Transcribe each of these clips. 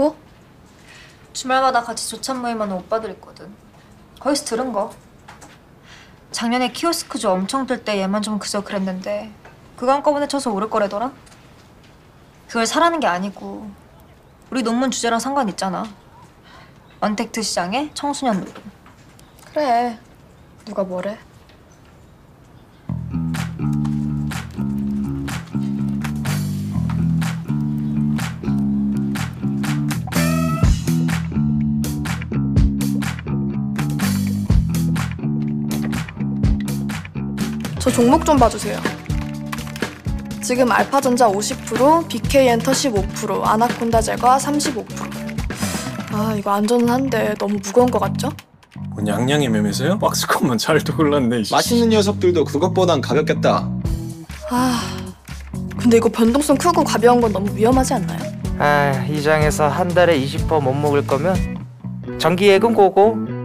뭐? 주말마다 같이 조찬 모임하는 오빠들 있거든. 거기서 들은 거. 작년에 키오스크주 엄청 뜰 때 얘만 좀 그저 그랬는데 그거 한꺼번에 쳐서 오를 거래더라. 그걸 사라는 게 아니고 우리 논문 주제랑 상관 있잖아. 언택트 시장의 청소년 노동. 그래. 누가 뭐래? 저 종목 좀 봐주세요. 지금 알파전자 50%, BK엔터 15%, 아나콘다 제과 35%. 아 이거 안전은 한데 너무 무거운 것 같죠? 뭔 양양의 매매세요? 박스컷만 잘도 골랐네. 씨. 맛있는 녀석들도 그것보단 가볍겠다. 아, 근데 이거 변동성 크고 가벼운 건 너무 위험하지 않나요? 아, 이 장에서 한 달에 20%못 먹을 거면 정기 예금 고고.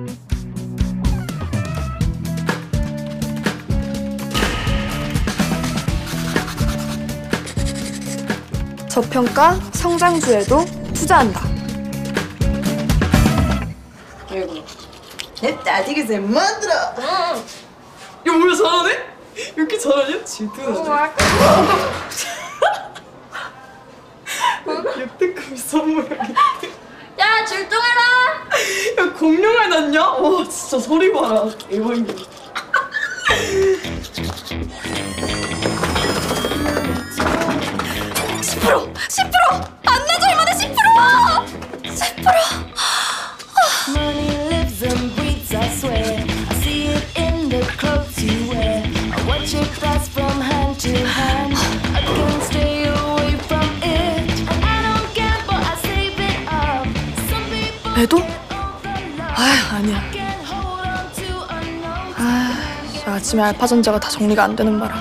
저평가 성장주에도 투자한다. 따지게 잘 만들어. 야 뭐야 잘하네? 왜 이렇게 잘하냐? 질투나지? 역대급 선물 야 질동해라. 야 공룡을 낳냐? 와 진짜 소리 봐라 Money I swear. I see it in the clothes you wear. I watch it pass from hand to hand. I can't stay away from it. And I don't gamble, I save it up. Some people 매도? all the love 아, 아니야. can't hold on to unknown. 아, 아침에 알파전자가 다 정리가 안 되는 바람.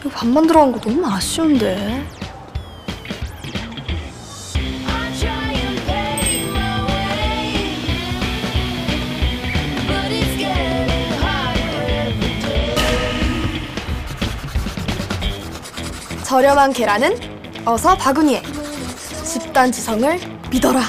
이거 반만 들어간 거 너무 아쉬운데. 저렴한 계란은 어서 바구니에. 집단 지성을 믿어라.